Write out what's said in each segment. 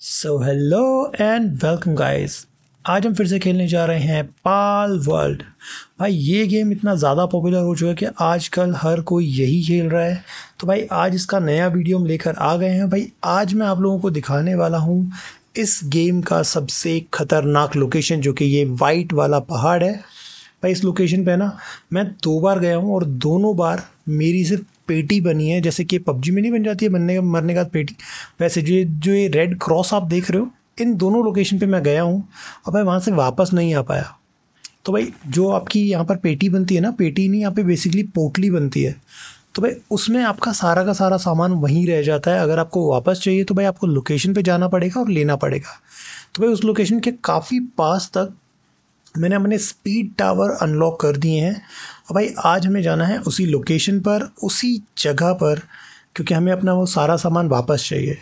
So hello and welcome guys आज हम फिर से खेलने जा रहे हैं पाल वर्ल्ड भाई, ये गेम इतना ज़्यादा पॉपुलर हो चुका है कि आजकल हर कोई यही खेल रहा है। तो भाई, आज इसका नया वीडियो हम लेकर आ गए हैं। भाई, आज मैं आप लोगों को दिखाने वाला हूँ इस गेम का सबसे ख़तरनाक लोकेशन जो कि ये वाइट वाला पहाड़ है। भाई, इस लोकेशन पे ना, मैं दो बार गया हूँ और दोनों बार मेरी सिर्फ़ पेटी बनी है, जैसे कि पबजी में नहीं बन जाती है, बनने का, मरने का पेटी। वैसे जो जो ये रेड क्रॉस आप देख रहे हो, इन दोनों लोकेशन पे मैं गया हूँ और भाई वहाँ से वापस नहीं आ पाया। तो भाई, जो आपकी यहाँ पर पेटी बनती है ना, पेटी नहीं, यहाँ पे बेसिकली पोटली बनती है। तो भाई, उसमें आपका सारा का सारा सामान वहीं रह जाता है। अगर आपको वापस चाहिए तो भाई आपको लोकेशन पे जाना पड़ेगा और लेना पड़ेगा। तो भाई, उस लोकेशन के काफ़ी पास तक मैंने अपने स्पीड टावर अनलॉक कर दिए हैं। और भाई आज हमें जाना है उसी लोकेशन पर उसी जगह पर क्योंकि हमें अपना वो सारा सामान वापस चाहिए।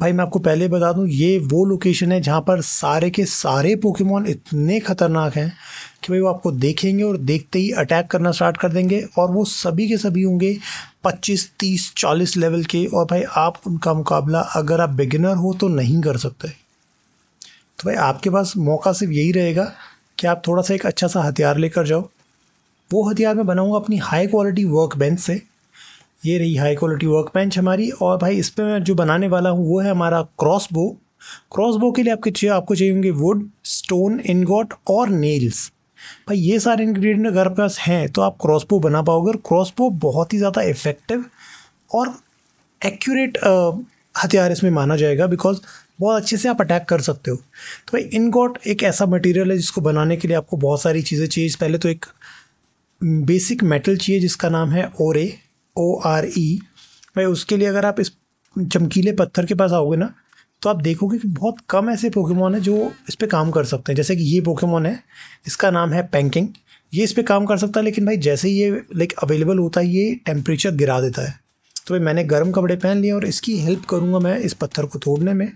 भाई मैं आपको पहले बता दूँ ये वो लोकेशन है जहाँ पर सारे के सारे पोकेमोन इतने ख़तरनाक हैं कि भाई वो आपको देखेंगे और देखते ही अटैक करना स्टार्ट कर देंगे और वो सभी के सभी होंगे 25, 30, 40 लेवल के। और भाई आप उनका मुकाबला अगर आप बिगिनर हो तो नहीं कर सकते। तो भाई आपके पास मौका सिर्फ़ यही रहेगा कि आप थोड़ा सा एक अच्छा सा हथियार लेकर जाओ। वो हथियार मैं बनाऊँगा अपनी हाई क्वालिटी वर्क बेंच से। ये रही हाई क्वालिटी वर्क बेंच हमारी और भाई इस पर मैं जो बनाने वाला हूँ, वो है हमारा क्रॉस बो क्रॉस बो के लिए आपके चाहिए आपको चाहिए होंगे वुड स्टोन इनगॉट और नेल्स भाई ये सारे इंग्रेडिएंट अगर आपके पास हैं तो आप क्रॉस बो बना पाओगे और क्रॉस बो बहुत ही ज़्यादा इफ़ेक्टिव और एक्यूरेट हथियार इसमें माना जाएगा बिकॉज़ बहुत अच्छे से आप अटैक कर सकते हो। तो भाई इनगॉट एक ऐसा मटेरियल है जिसको बनाने के लिए आपको बहुत सारी चीज़ें चाहिए। पहले तो एक बेसिक मेटल चाहिए, जिसका नाम है ओरे ओ आर ई भाई, उसके लिए अगर आप इस चमकीले पत्थर के पास आओगे ना तो आप देखोगे कि बहुत कम ऐसे पोकेमोन है जो इस पर काम कर सकते हैं। जैसे कि ये पोकेमोन है, इसका नाम है पैंकिंग ये इस पर काम कर सकता है, लेकिन भाई, जैसे ये लाइक अवेलेबल होता है, ये टेम्परेचर गिरा देता है। तो भाई मैंने गर्म कपड़े पहन लिए और इसकी हेल्प करूँगा मैं इस पत्थर को तोड़ने में।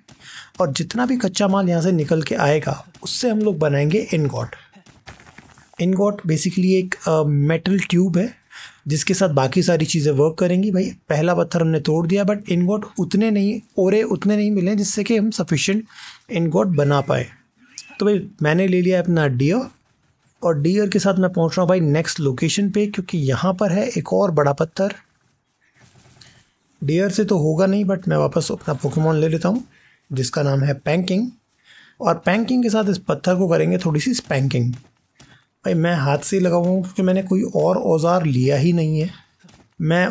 और जितना भी कच्चा माल यहाँ से निकल के आएगा, उससे हम लोग बनाएँगे इनगॉट इनगॉट बेसिकली एक मेटल ट्यूब है, जिसके साथ बाकी सारी चीज़ें वर्क करेंगी। भाई, पहला पत्थर हमने तोड़ दिया बट इनगॉट उतने नहीं, ओरे उतने नहीं मिले जिससे कि हम सफिशेंट इनगॉट बना पाए। तो भाई, मैंने ले लिया अपना डियर और डियर के साथ मैं पहुँच रहा हूँ भाई नेक्स्ट लोकेशन पे, क्योंकि यहाँ पर है एक और बड़ा पत्थर। डियर से तो होगा नहीं बट मैं वापस अपना पोकेमोन ले लेता हूँ, जिसका नाम है पैंकिंग और पैंकिंग के साथ इस पत्थर को करेंगे थोड़ी सी स्पैंकिंग भाई, मैं हाथ से ही लगाऊँ क्योंकि मैंने कोई और औज़ार लिया ही नहीं है। मैं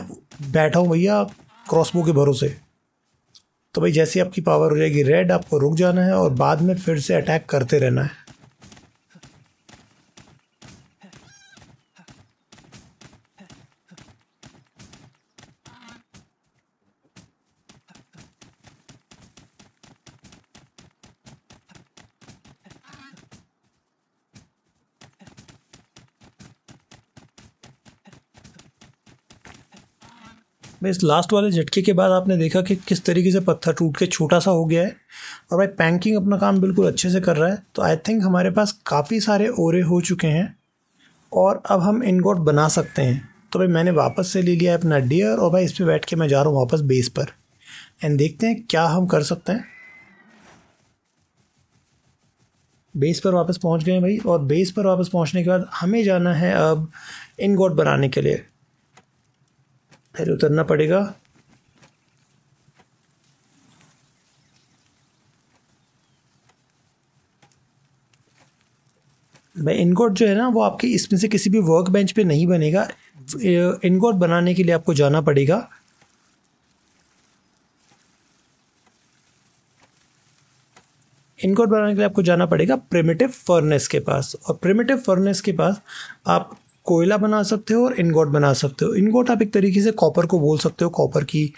बैठा हूँ भैया क्रॉसबो के भरोसे। तो भाई, जैसे आपकी पावर हो जाएगी रेड आपको रुक जाना है और बाद में फिर से अटैक करते रहना है। भाई इस लास्ट वाले झटके के बाद आपने देखा कि किस तरीके से पत्थर टूट के छोटा सा हो गया है। और भाई पैंकिंग अपना काम बिल्कुल अच्छे से कर रहा है। तो आई थिंक हमारे पास काफ़ी सारे ओरे हो चुके हैं और अब हम इनगोट बना सकते हैं। तो भाई, मैंने वापस से ले लिया है अपना डियर और भाई, इस पर बैठ के मैं जा रहा हूँ वापस बेस पर। एंड देखते हैं क्या हम कर सकते हैं। बेस पर वापस पहुँच गए भाई। और बेस पर वापस पहुँचने के बाद हमें जाना है अब इनगोट बनाने के लिए। पहले उतरना पड़ेगा। भाई इनकोट जो है ना, वो आपके इसमें से किसी भी वर्क बेंच पे नहीं बनेगा। इनकोट बनाने के लिए आपको जाना पड़ेगा। इनकोट बनाने के लिए आपको जाना पड़ेगा प्रिमिटिव फर्नेस के पास। और प्रिमिटिव फर्नेस के पास आप कोयला बना सकते हो और इनगोट बना सकते हो। इनगोट आप एक तरीके से कॉपर को बोल सकते हो कॉपर की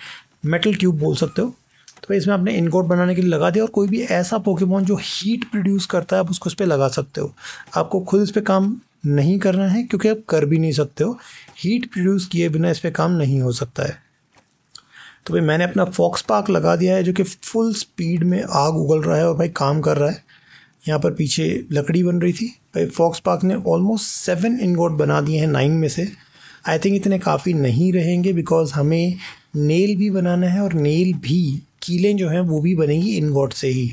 मेटल ट्यूब बोल सकते हो। तो भाई इसमें आपने इनगोट बनाने के लिए लगा दिया और कोई भी ऐसा पोकेमोन जो हीट प्रोड्यूस करता है, आप उसको उस पर लगा सकते हो। आपको खुद इस पर काम नहीं करना है क्योंकि आप कर भी नहीं सकते हो। हीट प्रोड्यूस किए बिना इस पर काम नहीं हो सकता है। तो भाई मैंने अपना फॉक्स पार्क लगा दिया है जो कि फुल स्पीड में आग उगल रहा है और भाई काम कर रहा है। यहाँ पर पीछे लकड़ी बन रही थी। भाई फॉक्स पार्क ने ऑलमोस्ट सेवन इनगोट बना दिए हैं नाइन में से। आई थिंक इतने काफ़ी नहीं रहेंगे बिकॉज़ हमें नेल भी बनाना है और नेल भी, कीलें जो हैं वो भी बनेंगी इनगोट से ही।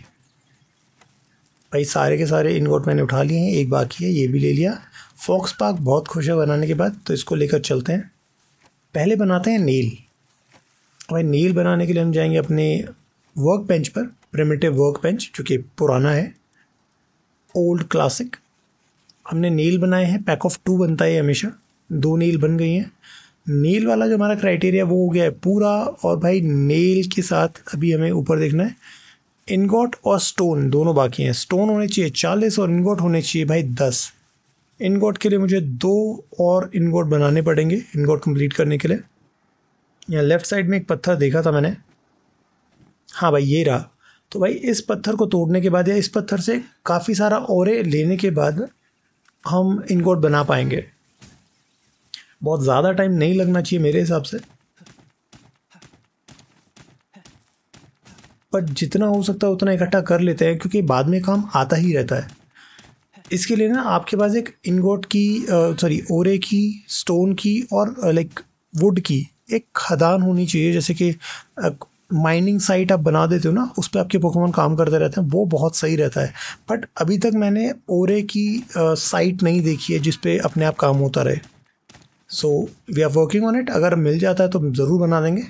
भाई, सारे के सारे इनगोट मैंने उठा लिए हैं, एक बाकी है, ये भी ले लिया। फॉक्स पार्क बहुत खुश है बनाने के बाद तो इसको लेकर चलते हैं। पहले बनाते हैं नील भाई नील बनाने के लिए हम जाएँगे अपने वर्क बेंच पर प्रिमिटिव वर्क बेंच जो कि पुराना है। ओल्ड क्लासिक हमने नील बनाए हैं पैक ऑफ़ टू बनता है हमेशा। दो नील बन गई हैं। नील वाला जो हमारा क्राइटेरिया वो हो गया है पूरा, और भाई नील के साथ अभी हमें ऊपर देखना है। इनगोट और स्टोन दोनों बाकी हैं। स्टोन होने चाहिए चालीस और इनगोट होने चाहिए भाई दस। इनगोट के लिए मुझे दो और इनगोट बनाने पड़ेंगे इनगोट कंप्लीट करने के लिए। यहाँ लेफ़्ट साइड में एक पत्थर देखा था मैंने। हाँ भाई, ये रहा। तो भाई, इस पत्थर को तोड़ने के बाद या इस पत्थर से काफ़ी सारा ओरे लेने के बाद हम इनगोट बना पाएँगे। बहुत ज़्यादा टाइम नहीं लगना चाहिए मेरे हिसाब से। पर जितना हो सकता है उतना इकट्ठा कर लेते हैं, क्योंकि बाद में काम आता ही रहता है। इसके लिए ना, आपके पास एक इनगोट की सॉरी ओरे की स्टोन की और लाइक वुड की एक खदान होनी चाहिए, जैसे कि माइनिंग साइट आप बना देते हो ना, उस पर आपके पोकेमोन काम करते रहते हैं, वो बहुत सही रहता है। बट अभी तक मैंने ओरे की साइट नहीं देखी है जिसपे अपने आप काम होता रहे। So we are working on it अगर मिल जाता है तो ज़रूर बना देंगे।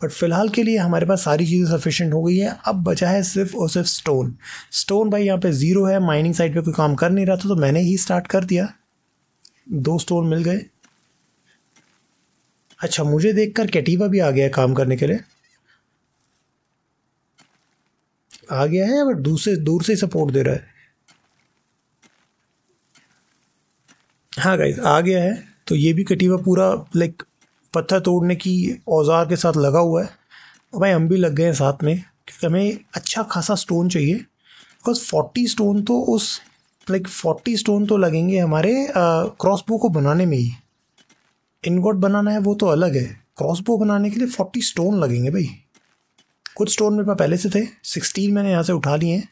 बट फ़िलहाल के लिए हमारे पास सारी चीज़ें सफिशेंट हो गई है। अब बचा है सिर्फ़ और सिर्फ़ स्टोन स्टोन भाई यहाँ पे ज़ीरो है माइनिंग साइट पे कोई काम कर नहीं रहा था तो मैंने ही स्टार्ट कर दिया। दो स्टोन मिल गए। अच्छा मुझे देखकर कैटीवा भी आ गया काम करने के लिए। आ गया है बट दूसरे दूर से सपोर्ट दे रहा है। हाँ गाइज़ आ गया है। तो ये भी कटीवा पूरा लाइक पत्थर तोड़ने की औज़ार के साथ लगा हुआ है। और भाई, हम भी लग गए हैं साथ में, क्योंकि हमें अच्छा खासा स्टोन चाहिए। बिकॉज़ फोर्टी स्टोन तो उस लाइक फोर्टी स्टोन तो लगेंगे हमारे क्रॉसबो को बनाने में ही। इनगोट बनाना है वो तो अलग है। क्रॉसबो बनाने के लिए फोर्टी स्टोन लगेंगे भाई। कुछ स्टोन मेरे पास पहले से थे। सिक्सटीन मैंने यहाँ से उठा लिए हैं।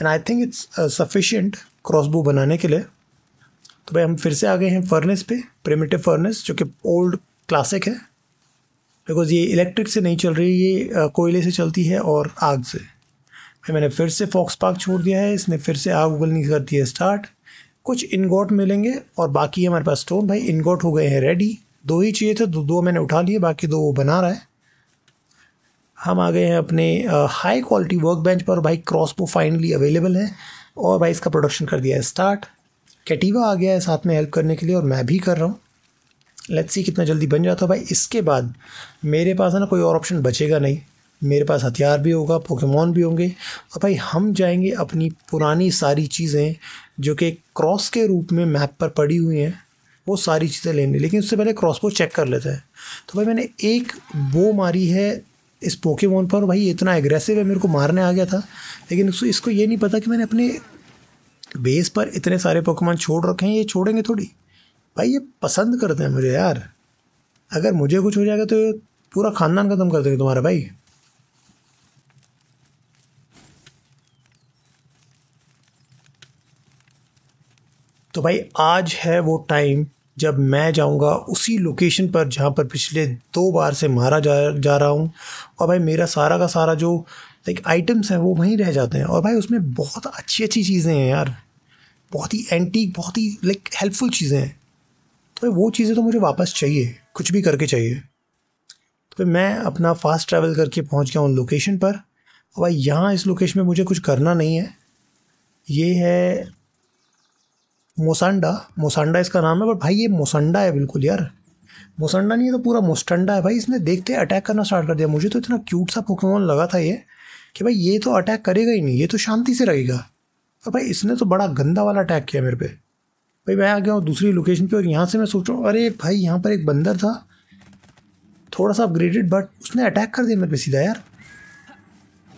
And I think it's sufficient crossbow बनाने के लिए। तो भाई हम फिर से आ गए हैं फर्नेस पे प्रिमिटिव फर्नेस जो कि ओल्ड क्लासिक है। बिकॉज़ ये इलेक्ट्रिक से नहीं चल रही, ये कोयले से चलती है और आग से। भाई मैंने फिर से फॉक्स पार्क छोड़ दिया है, इसने फिर से आग उगलनी कर दी है स्टार्ट कुछ इनगोट मिलेंगे और बाकी हमारे पास स्टोन भाई इनगोट हो गए हैं रेडी दो ही चाहिए थे दो दो मैंने उठा लिए, बाकी दो वो बना रहा है। हम आ गए हैं अपने हाई क्वालिटी वर्क बेंच पर भाई क्रॉसबो फाइनली अवेलेबल है। और भाई इसका प्रोडक्शन कर दिया है स्टार्ट कैटिवा आ गया है साथ में हेल्प करने के लिए और मैं भी कर रहा हूँ। लेट्स सी कितना जल्दी बन जाता है भाई। इसके बाद मेरे पास है ना कोई और ऑप्शन बचेगा नहीं। मेरे पास हथियार भी होगा पोकेमोन भी होंगे। और भाई हम जाएँगे अपनी पुरानी सारी चीज़ें जो कि क्रॉस के रूप में मैप पर पड़ी हुई हैं, वो सारी चीज़ें लेने। लेकिन उससे पहले क्रॉसबो चेक कर लेते हैं। तो भाई मैंने एक बो मारी है इस पोकेमोन पर भाई इतना एग्रेसिव है, मेरे को मारने आ गया था। लेकिन उसको, इसको ये नहीं पता कि मैंने अपने बेस पर इतने सारे पोकेमोन छोड़ रखे हैं, ये छोड़ेंगे थोड़ी। भाई ये पसंद करते हैं मुझे यार। अगर मुझे कुछ हो जाएगा तो पूरा ख़ानदान ख़त्म कर देंगे तुम्हारा भाई। तो भाई आज है वो टाइम जब मैं जाऊँगा उसी लोकेशन पर जहाँ पर पिछले दो बार से मारा जा जा रहा हूँ। और भाई मेरा सारा का सारा जो लाइक आइटम्स हैं, वो वहीं रह जाते हैं। और भाई उसमें बहुत अच्छी अच्छी चीज़ें हैं यार। बहुत ही एंटीक बहुत ही लाइक हेल्पफुल चीज़ें हैं। तो वो चीज़ें तो मुझे वापस चाहिए। कुछ भी करके चाहिए। तो मैं अपना फास्ट ट्रैवल करके पहुँच गया हूँ लोकेशन पर। और भाई यहाँ इस लोकेशन में मुझे कुछ करना नहीं है। ये है मोसांडा मोसांडा इसका नाम है बट भाई ये मोसंडा है बिल्कुल यार। मोसंडा नहीं है तो पूरा मोस्टंडा है। भाई इसने देखते अटैक करना स्टार्ट कर दिया। मुझे तो इतना क्यूट सा पोकेमोन लगा था ये, कि भाई ये तो अटैक करेगा ही नहीं, ये तो शांति से रहेगा। और भाई इसने तो बड़ा गंदा वाला अटैक किया मेरे पे। भाई मैं आ गया हूँ दूसरी लोकेशन पे, और यहाँ से मैं सोच रहा हूँ, अरे भाई यहाँ पर एक बंदर था, थोड़ा सा अपग्रेडेड बट उसने अटैक कर दिया मेरे पे सीधा यार।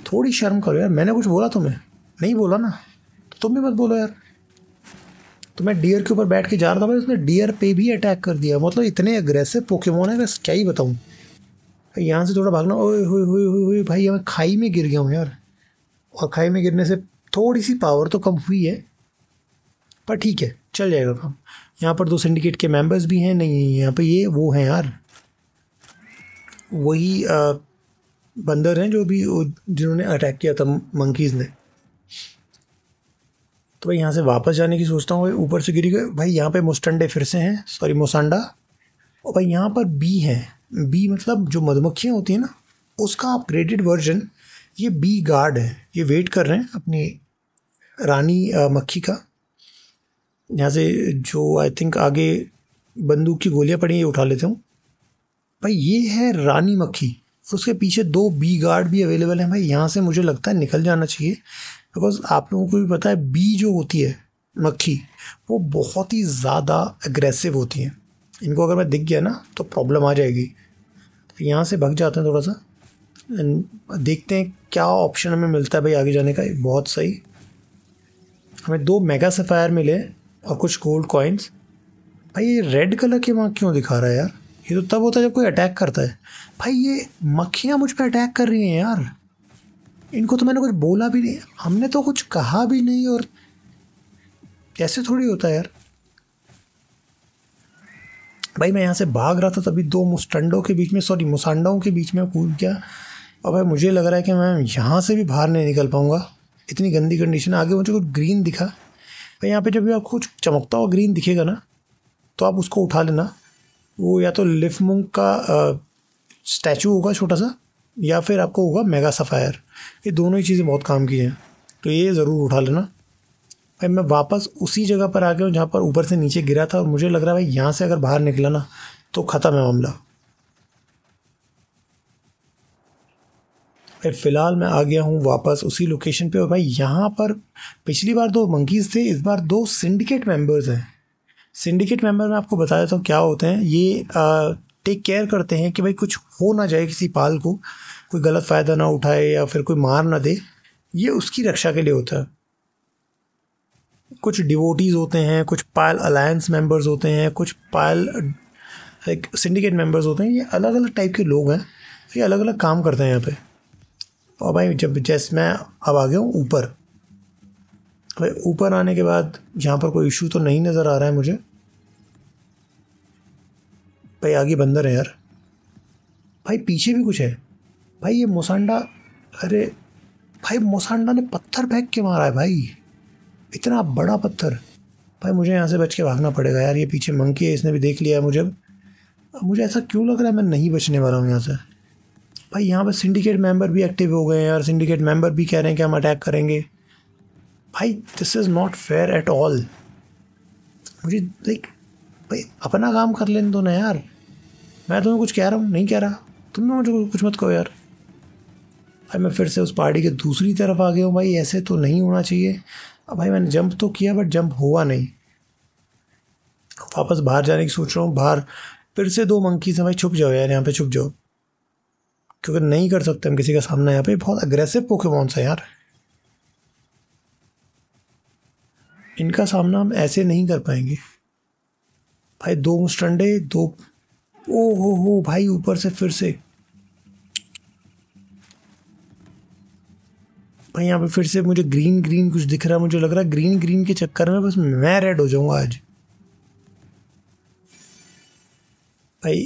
थोड़ी शर्म करो यार, मैंने कुछ बोला तुम्हें? नहीं बोला ना? तो तुम भी मत बोलो यार। तो मैं डियर के ऊपर बैठ के जा रहा था भाई उसने डियर पे भी अटैक कर दिया। मतलब इतने अग्रेसिव पोकेमोन है बस क्या ही बताऊँ। यहाँ से थोड़ा भागना, ओए हुई हुई हुई हुई भाई मैं खाई में गिर गया हूँ यार। और खाई में गिरने से थोड़ी सी पावर तो कम हुई है, पर ठीक है, चल जाएगा काम। यहाँ पर दो सिंडिकेट के मेंबर्स भी हैं, नहीं, यहाँ पर ये, वो हैं यार। वही बंदर हैं जो भी जिन्होंने अटैक किया था मंकीज़ ने। तो भाई यहाँ से वापस जाने की सोचता हूँ भाई, ऊपर से गिरी गए भाई यहाँ पे मुस्टंडे फिर से हैं सॉरी मोसांडा। और भाई यहाँ पर बी हैं। बी मतलब जो मधुमक्खियाँ होती हैं ना, उसका अपग्रेडेड वर्जन ये बी गार्ड है। ये वेट कर रहे हैं अपनी रानी मक्खी का। यहाँ से जो आई थिंक आगे बंदूक की गोलियाँ पड़ी ये उठा लेता हूँ। भाई ये है रानी मक्खी। उसके पीछे दो बी गार्ड भी अवेलेबल हैं। भाई यहाँ से मुझे लगता है निकल जाना चाहिए। बिकॉज़ आप लोगों को भी पता है बी जो होती है, मक्खी, वो बहुत ही ज़्यादा एग्रेसिव होती हैं। इनको अगर मैं दिख गया ना तो प्रॉब्लम आ जाएगी। तो यहाँ से भग जाते हैं थोड़ा सा देखते हैं क्या ऑप्शन हमें मिलता है भाई आगे जाने का। बहुत सही। हमें दो मेगा सफ़ायर मिले और कुछ गोल्ड कॉइन्स भाई ये रेड कलर के वहाँ क्यों दिखा रहा है यार? ये तो तब होता है जब कोई अटैक करता है। भाई ये मक्खियाँ मुझ पर अटैक कर रही हैं यार। इनको तो मैंने कुछ बोला भी नहीं। हमने तो कुछ कहा भी नहीं और ऐसे थोड़ी होता है यार? भाई, मैं यहाँ से भाग रहा था तभी दो मुस्टंडों के बीच में सॉरी मुसांडाओं के बीच में कूद गया। और भाई, मुझे लग रहा है कि मैं यहाँ से भी बाहर नहीं निकल पाऊँगा। इतनी गंदी कंडीशन आगे मुझे कुछ ग्रीन दिखा। भाई, यहाँ पे जब भी आपको कुछ चमकता हुआ ग्रीन दिखेगा ना तो आप उसको उठा लेना। वो या तो लिफमुंग का स्टैचू होगा छोटा सा। या फिर आपको होगा मेगा सफ़ायर। ये दोनों ही चीज़ें बहुत काम की हैं। तो ये ज़रूर उठा लेना। भाई मैं वापस उसी जगह पर आ गया हूँ जहाँ पर ऊपर से नीचे गिरा था और मुझे लग रहा है भाई यहाँ से अगर बाहर निकला ना तो ख़त्म है मामला। भाई फ़िलहाल मैं आ गया हूँ वापस उसी लोकेशन पे और भाई यहाँ पर पिछली बार दो मंकीज़ थे इस बार दो सिंडिकेट मेंबर्स हैं। सिंडिकेट मेंबर मैं आपको बता देता हूँ क्या होते हैं। ये आ, टेक केयर करते हैं कि भाई कुछ हो ना जाए किसी पाल को। कोई गलत फ़ायदा ना उठाए या फिर कोई मार ना दे, ये उसकी रक्षा के लिए होता है। कुछ डिवोटीज़ होते हैं, कुछ पायल अलायंस मेंबर्स होते हैं, कुछ पायल लाइक सिंडिकेट मेंबर्स होते हैं, ये अलग अलग टाइप के लोग हैं, ये अलग अलग काम करते हैं यहाँ पे। और भाई, जब जैसे मैं अब आ गया हूँ ऊपर, भाई, ऊपर आने के बाद यहाँ पर कोई इशू तो नहीं नज़र आ रहा है मुझे। भाई, आगे बंदर है यार। भाई, पीछे भी कुछ है। भाई ये मोसांडा, अरे भाई मोसांडा ने पत्थर फेंक के मारा है भाई। इतना बड़ा पत्थर। भाई मुझे यहाँ से बच के भागना पड़ेगा यार, ये पीछे मंकी है, इसने भी देख लिया है मुझे। अब मुझे ऐसा क्यों लग रहा है मैं नहीं बचने वाला हूँ यहाँ से? भाई यहाँ पर सिंडिकेट मेंबर भी एक्टिव हो गए हैं यार सिंडिकेट मेंबर भी कह रहे हैं कि हम अटैक करेंगे। भाई this is not fair at all मुझे लाइक भाई अपना काम कर लेने दो ना यार। मैं तुम्हें कुछ कह रहा हूँ, नहीं कह रहा। तुम मुझे कुछ मत कहो यार। भाई मैं फिर से उस पहाड़ी के दूसरी तरफ़ आ गया हूँ भाई, ऐसे तो नहीं होना चाहिए। अब भाई मैंने जंप तो किया बट जंप हुआ नहीं। वापस बाहर जाने की सोच रहा हूँ, बाहर। फिर से दो मंकी से भाई, छुप जाओ यार, यहाँ पे छुप जाओ। क्योंकि नहीं कर सकते हम किसी का सामना यहाँ पे। बहुत अग्रेसिव पोकेमॉन्स है यार। इनका सामना हम ऐसे नहीं कर पाएँगे। भाई दो मुस्टंडे दो। ओ हो हो, भाई ऊपर से फिर से। भाई यहाँ पे फिर से मुझे ग्रीन ग्रीन कुछ दिख रहा है, मुझे लग रहा है ग्रीन ग्रीन के चक्कर में बस मैं रेड हो जाऊँगा आज। भाई,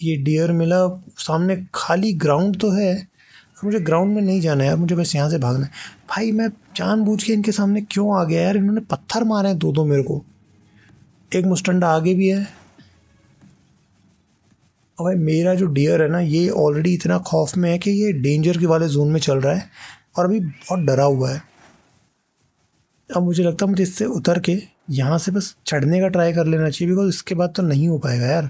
ये डियर मिला, सामने खाली ग्राउंड तो है मुझे ग्राउंड में नहीं जाना है यार, मुझे बस यहाँ से भागना है। भाई, मैं जानबूझ के इनके सामने क्यों आ गया यार? इन्होंने पत्थर मारे हैं दो दो मेरे को। एक मुस्टंडा आगे भी है। और भाई, मेरा जो डियर है ना, ये ऑलरेडी इतना खौफ में है कि ये डेंजर के वाले जोन में चल रहा है। और अभी बहुत डरा हुआ है। अब मुझे लगता है मुझे इससे उतर के यहाँ से बस चढ़ने का ट्राई कर लेना चाहिए बिकॉज़ इसके बाद तो नहीं हो पाएगा यार।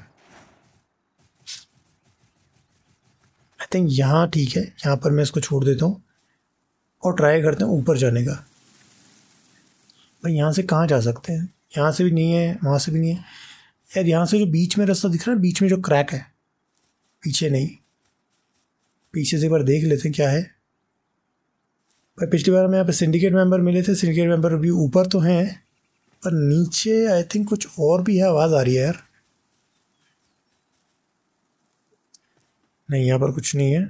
आई थिंक यहाँ ठीक है, यहाँ पर मैं इसको छोड़ देता हूँ और ट्राई करते हैं ऊपर जाने का। भाई यहाँ से कहाँ जा सकते हैं? यहाँ से भी नहीं है, वहाँ से भी नहीं है। यार यहाँ से जो बीच में रास्ता दिख रहा है बीच में जो क्रैक है, पीछे नहीं। पीछे से एक बार देख लेते हैं क्या है। भाई, पिछली बार हमें यहाँ पे सिंडिकेट मेंबर मिले थे। सिंडिकेट मेंबर अभी ऊपर तो हैं, पर नीचे आई थिंक कुछ और भी है। आवाज़ आ रही है यार। नहीं, यहाँ पर कुछ नहीं है।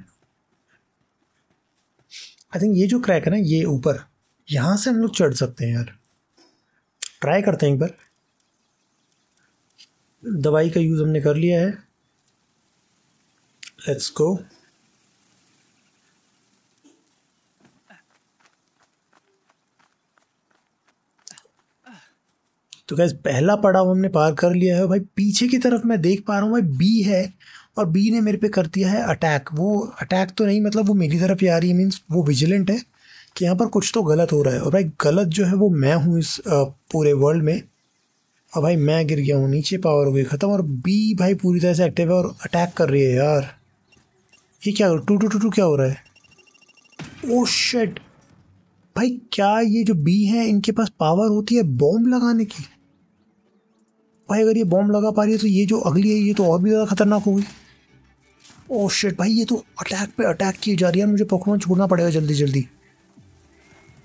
आई थिंक ये जो क्रैक है ना, ये ऊपर। यहाँ से हम लोग चढ़ सकते हैं यार। ट्राई करते हैं एक बार। दवाई का यूज़ हमने कर लिया है। लेट्स गो तो गैस पहला पड़ाव हमने पार कर लिया है। भाई, पीछे की तरफ़ मैं देख पा रहा हूँ, भाई बी है और बी ने मेरे पे कर दिया है अटैक वो अटैक तो नहीं मतलब वो मेरी तरफ़ ही आ रही है मीन्स वो विजिलेंट है कि यहाँ पर कुछ तो गलत हो रहा है। और भाई, गलत जो है वो मैं हूँ इस पूरे वर्ल्ड में। और भाई, मैं गिर गया हूँ, नीचे पावर हो गई, ख़त्म। और बी भाई, पूरी तरह से एक्टिव है और अटैक कर रही है यार। ये क्या, टू टू टू टू क्या हो रहा है? ओ oh शेट भाई, क्या ये जो बी है, इनके पास पावर होती है बॉम्ब लगाने की? भाई, अगर ये बॉम्ब लगा पा रही है तो ये जो अगली है, ये तो और भी ज़्यादा खतरनाक होगी। ओ शेट भाई, ये तो अटैक पे अटैक की जा रही है। मुझे पोकेमोन छोड़ना पड़ेगा जल्दी जल्दी।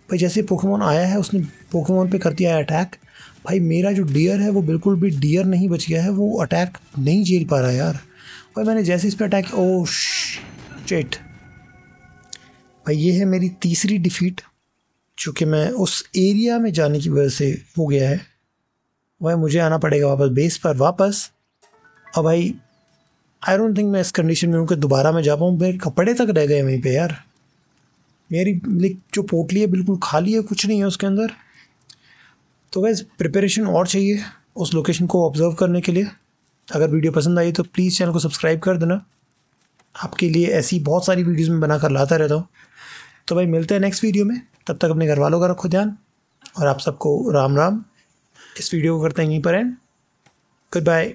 भाई, जैसे पोकेमोन आया है, उसने पोकेमोन पे कर दिया है अटैक भाई, मेरा जो डियर है, वो बिल्कुल भी डियर नहीं बच गया है। वो अटैक नहीं झेल पा रहा यार। भाई, मैंने जैसे इस पर अटैक ओ शेट भाई, ये है मेरी तीसरी डिफीट चूँकि मैं उस एरिया में जाने की वजह से हो गया है, वह मुझे आना पड़ेगा वापस बेस पर, वापस। और भाई आई डोंट थिंक मैं इस कंडीशन में हूँ कि दोबारा मैं जा पाऊँ। मेरे कपड़े तक रह गए वहीं पे यार। मेरी लाइक जो पोटली है बिल्कुल खाली है, कुछ नहीं है उसके अंदर। तो वैसे प्रिपरेशन और चाहिए उस लोकेशन को ऑब्ज़र्व करने के लिए। अगर वीडियो पसंद आई तो प्लीज़ चैनल को सब्सक्राइब कर देना। आपके लिए ऐसी बहुत सारी वीडियोज़ में बनाकर लाता रहता हूँ। तो भाई, मिलते हैं नेक्स्ट वीडियो में। तब तक अपने घर वालों का रखो ध्यान और आप सबको राम राम। इस वीडियो को करते हैं यहीं पर एंड गुड बाय